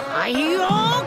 Are you okay?